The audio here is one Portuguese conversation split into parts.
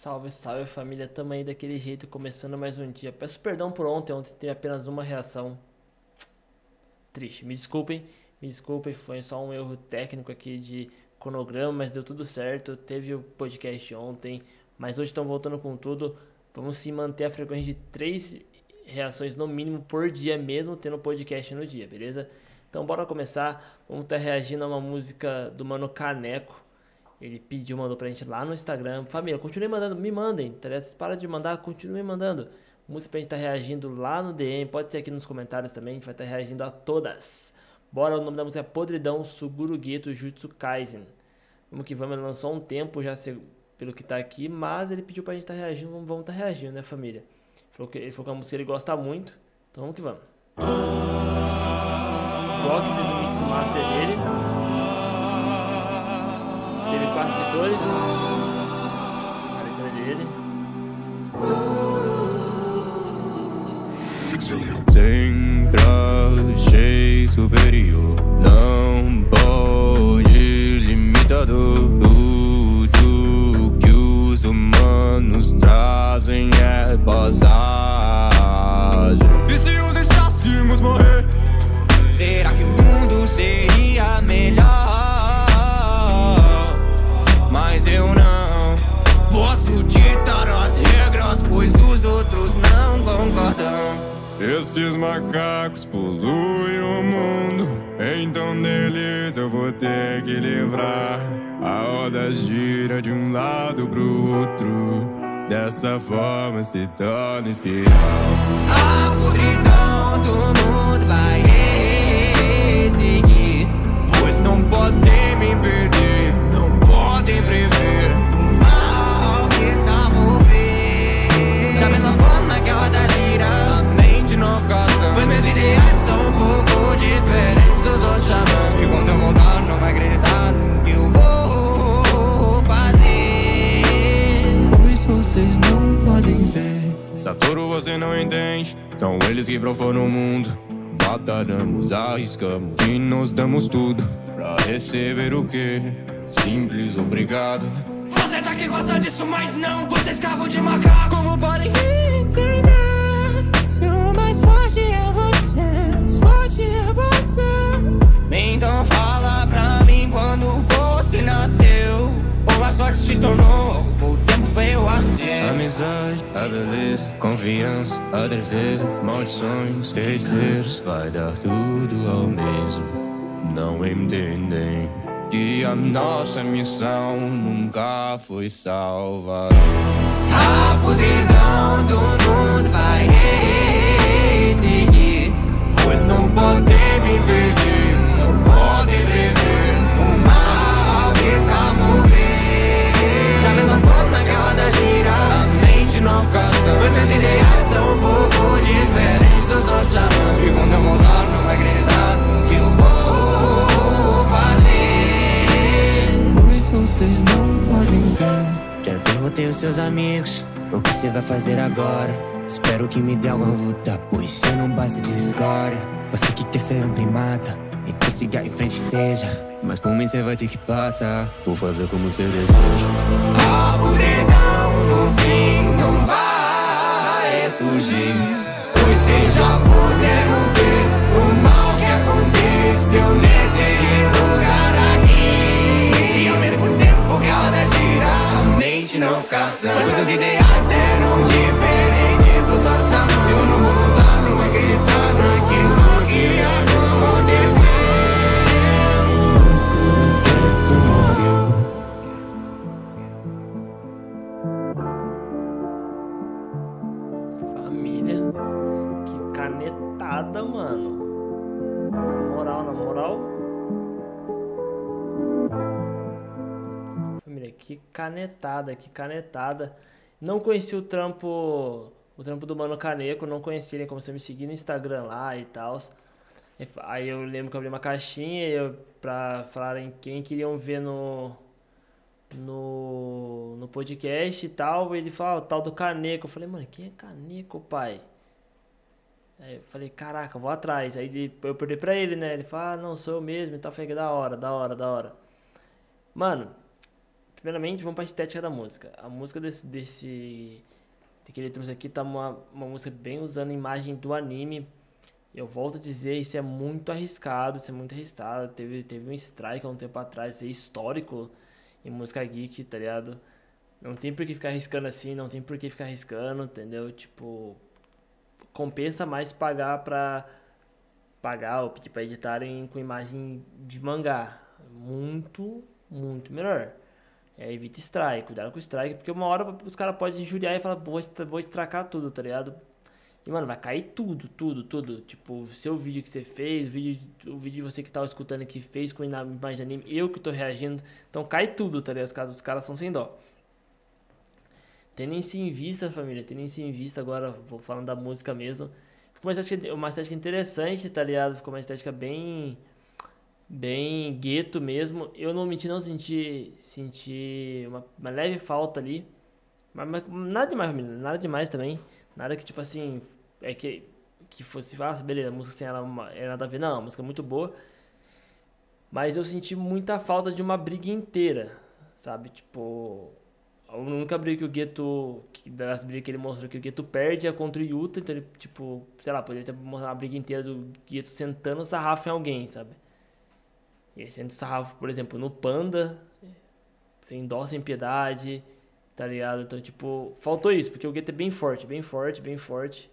Salve, salve família, tamo aí daquele jeito, começando mais um dia. Peço perdão por ontem, ontem teve apenas uma reação. Triste, me desculpem, me desculpem, foi só um erro técnico aqui de cronograma, mas deu tudo certo. Teve o podcast ontem, mas hoje estão voltando com tudo. Vamos sim manter a frequência de três reações no mínimo por dia, mesmo tendo podcast no dia, beleza? Então bora começar. Vamos estar tá reagindo a uma música do Mano Caneco ele pediu, mandou pra gente lá no Instagram. Família, continue mandando, me mandem. Tá Para de mandar, continue mandando. Música pra gente estar tá reagindo lá no DM. Pode ser aqui nos comentários também. A gente vai estar tá reagindo a todas. Bora, o nome da música é Podridão Suguru Geto Jutsu Kaisen. Vamos que vamos, ele lançou um tempo já pelo que tá aqui, mas ele pediu pra gente estar tá reagindo. Vamos, vamos tá reagindo, né, família? Falou, que, ele falou que é uma música ele gosta muito. Então vamos que vamos. Block fez o mix master dele. Teve quatro setores. A letra dele. Sempre achei superior. Não pode limitador. Tudo que os humanos trazem é passagem. Esses macacos poluem o mundo, então deles eu vou ter que livrar. A roda gira de um lado pro outro, dessa forma se torna espiral. A podridão do mundo vai seguir, pois não podem me perder, não podem prever. Vocês não podem ver. Saturo você não entende. São eles que profanam o mundo. Batalhamos, arriscamos e nos damos tudo. Pra receber o que? Simples, obrigado. Você tá que gosta disso, mas não. Você é escravo de macaco. Como podem entender? Se o mais forte é você você. Então fala pra mim quando você nasceu. Ou a sorte se tornou, o veio assim. Amizade, a beleza, confiança, a tristeza, maldições, feiticeiros. Vai dar tudo ao mesmo. Não entendem que a nossa missão nunca foi salvar. A podridão do mundo vai seguir. Pois não podem me impedir, Aos seus amigos, o que você vai fazer agora? Espero que me dê alguma luta, pois se não basta de escória. Você que quer ser um primata, então siga em frente seja. Mas por mim você vai ter que passar, vou fazer como você deseja. A podridão no fim não vai surgir, pois vocês já canetada, que canetada. Não conheci o trampo o trampo do Mano Caneco, não conhecia, ele começou a me seguir no Instagram lá e tal. Aí eu lembro que eu abri uma caixinha eu, pra falarem quem queriam ver no, no, no podcast e tal. Ele falou, ah, o tal do Caneco. Eu falei, mano, quem é Caneco, pai? Aí eu falei, caraca, vou atrás. Aí eu perdi pra ele, né? Ele falou, ah, não, sou eu mesmo e tal. Eu falei, da hora, da hora, da hora. Mano, primeiramente, vamos pra estética da música. A música desse, desse que ele trouxe aqui tá uma, uma música bem usando a imagem do anime. Eu volto a dizer, isso é muito arriscado, isso é muito arriscado. Teve, teve um strike há um tempo atrás, é histórico em música geek, tá ligado? Não tem por que ficar arriscando assim, não tem por que ficar arriscando, entendeu? Tipo, compensa mais pagar pra pagar ou pedir pra editarem com imagem de mangá. Muito, muito melhor. É, evita strike, cuidado com strike, porque uma hora os caras podem injuriar e falar, vou, vou tracar tudo, tá ligado? E, mano, vai cair tudo, tudo, tudo. Tipo, seu vídeo que você fez, o vídeo, o vídeo de você que tá escutando que fez com imagem de anime, eu que tô reagindo. Então cai tudo, tá ligado? Os caras, os caras são sem dó. Tendo isso em vista, família, tendo isso em vista, agora vou falando da música mesmo. Ficou uma estética, uma estética interessante, tá ligado? Ficou uma estética bem bem gueto mesmo. Eu não menti, não senti, senti uma, uma leve falta ali. Mas, mas, nada demais, nada demais também. Nada que, tipo assim, é que, que fosse, ah, beleza, a música sem ela é nada a ver. Não, a música é muito boa. Mas eu senti muita falta de uma briga inteira, sabe? Tipo, a única briga que o Gueto, das brigas que ele mostrou que o Gueto perde é contra o Yuta, então ele, tipo, sei lá, poderia ter mostrado uma briga inteira do Gueto sentando o sarrafo em alguém, sabe? E sendo sarrafo, por exemplo, no Panda, sem dó, sem piedade, tá ligado? Então, tipo, faltou isso, porque o Gueto é bem forte, bem forte, bem forte.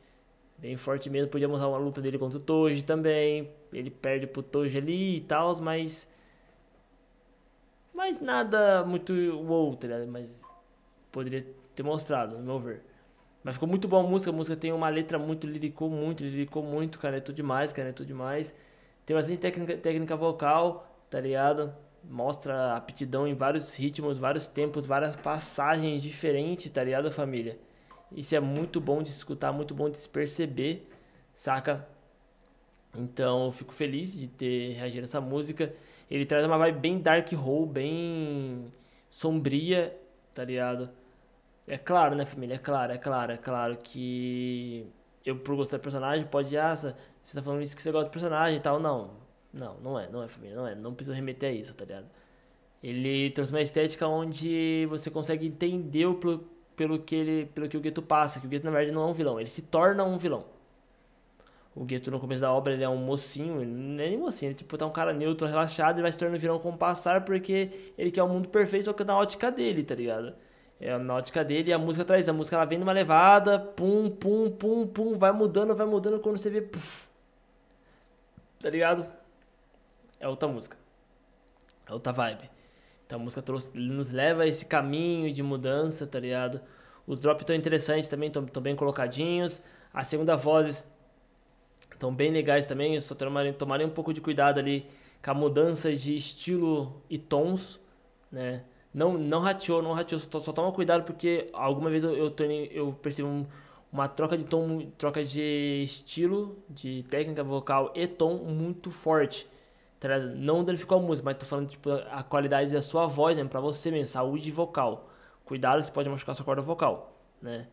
Bem forte mesmo, podia mostrar uma luta dele contra o Toji também. Ele perde pro Toji ali e tal, mas. Mas nada muito wow, tá ligado? Mas poderia ter mostrado, no meu ver. Mas ficou muito boa a música, a música tem uma letra muito, liricou muito, liricou muito, canetou demais, canetou demais. Tem bastante técnica, técnica vocal, tá ligado? Mostra aptidão em vários ritmos, vários tempos, várias passagens diferentes, tá ligado, família? Isso é muito bom de escutar, muito bom de se perceber, saca? Então eu fico feliz de ter reagido a essa música. Ele traz uma vibe bem dark roll, bem sombria, tá ligado? É claro, né, família? É claro, é claro, é claro que eu, por gostar do personagem, pode, ah, você tá falando isso que você gosta do personagem e tal. Não, não, não é, não é família, não é. Não precisa remeter a isso, tá ligado? Ele trouxe uma estética onde você consegue entender o, pelo, pelo, que ele, pelo que o Gueto passa, que o Gueto na verdade não é um vilão, ele se torna um vilão. O Gueto no começo da obra ele é um mocinho, ele é nem mocinho, ele tipo, tá um cara neutro, relaxado, e vai se tornando vilão com o passar porque ele quer o um mundo perfeito, só que na ótica dele, tá ligado? É na ótica dele e a música traz, a música ela vem numa levada, pum, pum, pum, pum, vai mudando, vai mudando, quando você vê, puf, tá ligado? É outra música. É outra vibe. Então a música trouxe, nos leva a esse caminho de mudança, tá ligado? Os drops estão interessantes também, estão bem colocadinhos. As segunda vozes estão bem legais também. Só tomarem, tomarem um pouco de cuidado ali com a mudança de estilo e tons, né? Não, não rateou, não rateou. Só, só toma cuidado porque alguma vez eu, eu, eu percebi um, uma troca de tom, troca de estilo, de técnica vocal e tom muito forte. Tá não danificou a música, mas tô falando tipo, a qualidade da sua voz, né? Pra você mesmo, saúde vocal. Cuidado que você pode machucar sua corda vocal, né?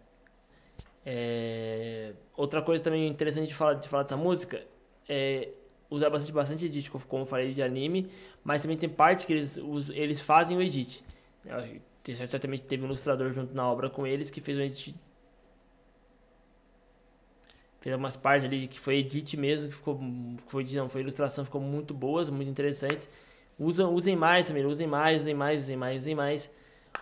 É... Outra coisa também interessante de falar, de falar dessa música é usar bastante, bastante edit, como eu falei, de anime, mas também tem partes que eles, eles fazem o edit. Certamente teve um ilustrador junto na obra com eles que fez um edit fez algumas partes ali que foi edit mesmo, que ficou, foi, não, foi ilustração, ficou muito boas, muito interessantes. Usam, usem mais, família, usem mais, usem mais, usem mais, usem mais.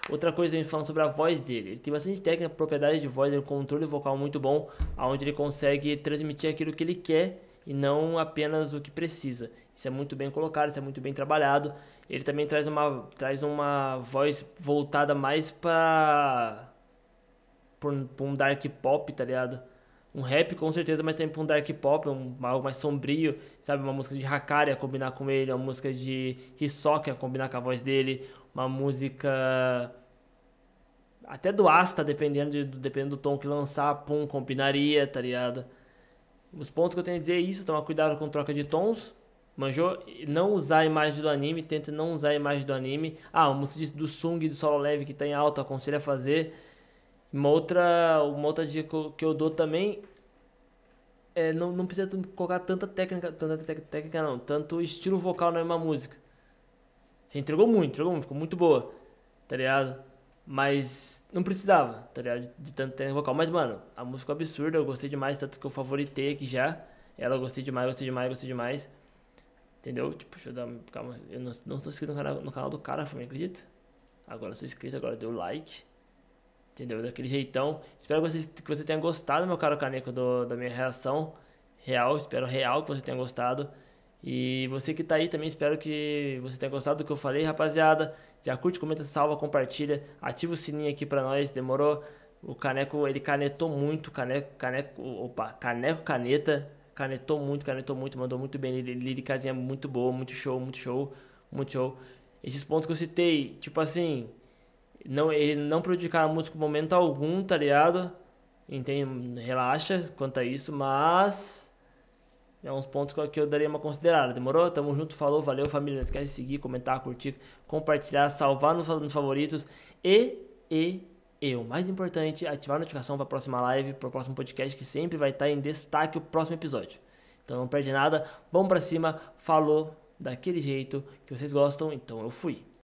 Outra coisa também falando sobre a voz dele, ele tem bastante técnica, propriedade de voz, um controle vocal muito bom, onde ele consegue transmitir aquilo que ele quer e não apenas o que precisa. Isso é muito bem colocado, isso é muito bem trabalhado. Ele também traz uma, traz uma voz voltada mais para um dark pop, tá ligado? Um rap com certeza, mas também pra um dark pop, um, algo mais sombrio, sabe? Uma música de Hakari a combinar com ele, uma música de Hisoka a combinar com a voz dele, uma música até do Asta, dependendo, de, dependendo do tom que lançar, pum, combinaria, tá ligado? Os pontos que eu tenho a dizer é isso, tomar cuidado com troca de tons, manjou? Não usar a imagem do anime, tenta não usar a imagem do anime. Ah, uma música do Sung do Solo Leve que tá em alta, aconselho a fazer uma outra, uma outra dica que eu dou também é não, não precisa colocar tanta técnica, tanta técnica não, tanto estilo vocal na mesma música. Você entregou muito, entregou muito, ficou muito boa. tá ligado? Mas não precisava, tá ligado? De, de tanto tempo vocal. Mas, mano, a música é absurda, eu gostei demais, tanto que eu favoritei aqui já. Ela gostei demais, gostei demais, gostei demais. Entendeu? Tipo, deixa eu dar. Calma, eu não, não estou inscrito no canal, no canal do cara, família, acredita? Agora sou inscrito, agora deu like. Entendeu? Daquele jeitão. Espero que que você tenha gostado, meu caro caneco, do, da minha reação real. Espero real que você tenha gostado. E você que tá aí também, espero que você tenha gostado do que eu falei, rapaziada. Já curte, comenta, salva, compartilha. Ativa o sininho aqui pra nós, demorou? O Caneco, ele canetou muito, caneco, caneco, opa, caneco caneta, canetou muito, canetou muito, mandou muito bem, liricazinha muito boa, muito show, muito show, muito show. Esses pontos que eu citei, tipo assim, não, ele não prejudicar a música em momento algum, tá ligado? Entende? Relaxa quanto a isso, mas é uns pontos que eu daria uma considerada. Demorou? Tamo junto, falou, valeu família. Não esquece de seguir, comentar, curtir, compartilhar, salvar nos, nos favoritos e, e, e o mais importante, ativar a notificação para a próxima live, para o próximo podcast que sempre vai estar em destaque o próximo episódio. Então não perde nada, vamos para cima, falou daquele jeito que vocês gostam, então eu fui.